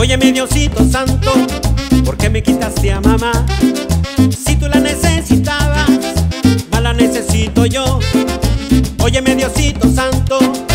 Óyeme Diosito Santo, ¿por qué me quitaste a mamá? Si tú la necesitabas, más la necesito yo. Óyeme Diosito Santo.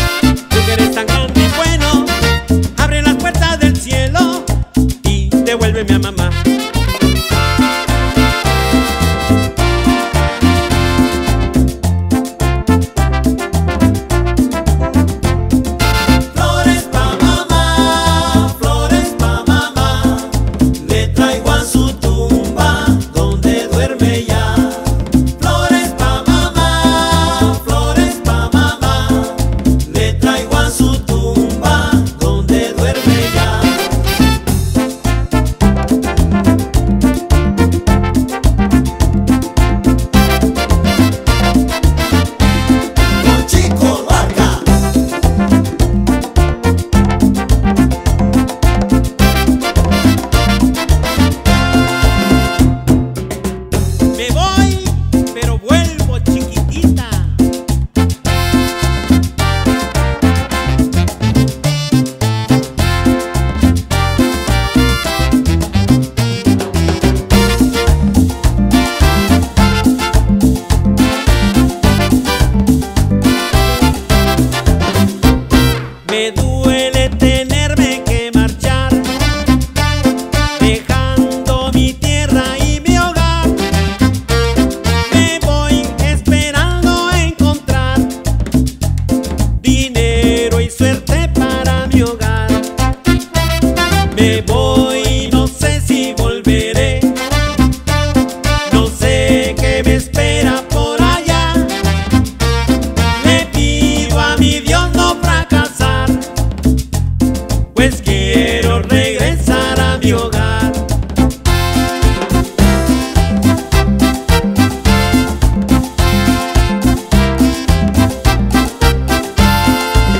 pero vuelvo chiquitita. Me duele tener quiero regresar a mi hogar.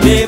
Me